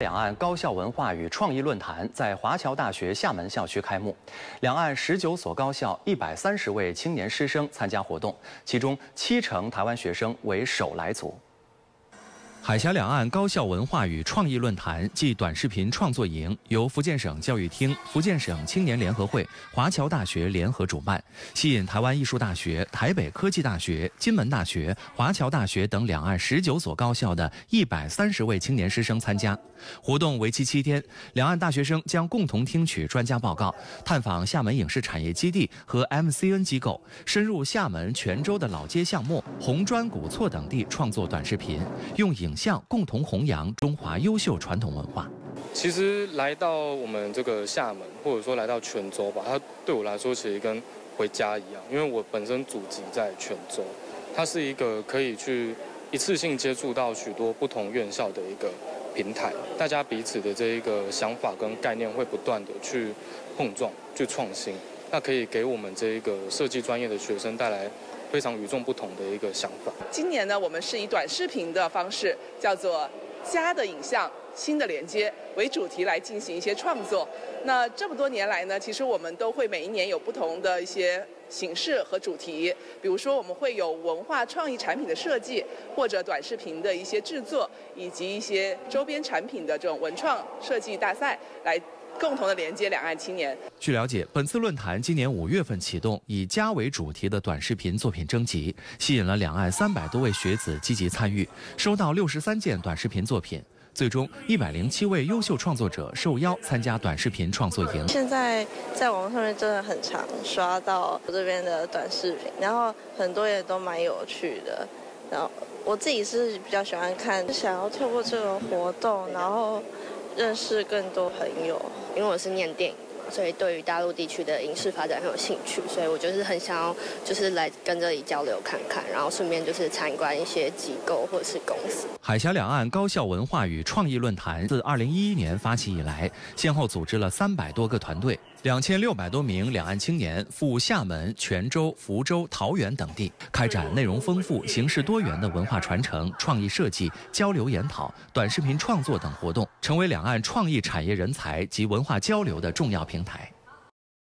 两岸高校文化与创意论坛在华侨大学厦门校区开幕，两岸十九所高校一百三十位青年师生参加活动，其中七成台湾学生为首来族。海峡两岸高校文化与创意论坛暨短视频创作营由福建省教育厅、福建省青年联合会、华侨大学联合主办，吸引台湾艺术大学、台北科技大学、金门大学、华侨大学等两岸十九所高校的一百三十位青年师生参加。活动为期七天，两岸大学生将共同听取专家报告，探访厦门影视产业基地和 MCN 机构，深入厦门、泉州的老街巷陌、红砖古厝等地创作短视频，用影。向共同弘扬中华优秀传统文化。其实来到我们这个厦门，或者说来到泉州吧，它对我来说其实跟回家一样，因为我本身祖籍在泉州，它是一个可以去一次性接触到许多不同院校的一个平台，大家彼此的这一个想法跟概念会不断的去碰撞、去创新，那可以给我们这一个设计专业的学生带来。非常与众不同的一个想法。今年呢，我们是以短视频的方式，叫做“家的影像，新的连接”为主题来进行一些创作。那这么多年来呢，其实我们都会每一年有不同的一些形式和主题。比如说，我们会有文化创意产品的设计，或者短视频的一些制作，以及一些周边产品的这种文创设计大赛来。共同的连接两岸青年。据了解，本次论坛今年五月份启动，以家为主题的短视频作品征集，吸引了两岸三百多位学子积极参与，收到六十三件短视频作品。最终，一百零七位优秀创作者受邀参加短视频创作营。现在在网络上面真的很常刷到我这边的短视频，然后很多也都蛮有趣的。然后我自己是比较喜欢看，想要透过这个活动，然后。认识更多朋友，因为我是念电影，所以对于大陆地区的影视发展很有兴趣，所以我就是很想要，就是来跟这里交流看看，然后顺便就是参观一些机构或者是公司。海峡两岸高校文化与创意论坛自二零一一年发起以来，先后组织了三百多个团队。两千六百多名两岸青年赴厦门、泉州、福州、桃园等地，开展内容丰富、形式多元的文化传承、创意设计、交流研讨、短视频创作等活动，成为两岸创意产业人才及文化交流的重要平台。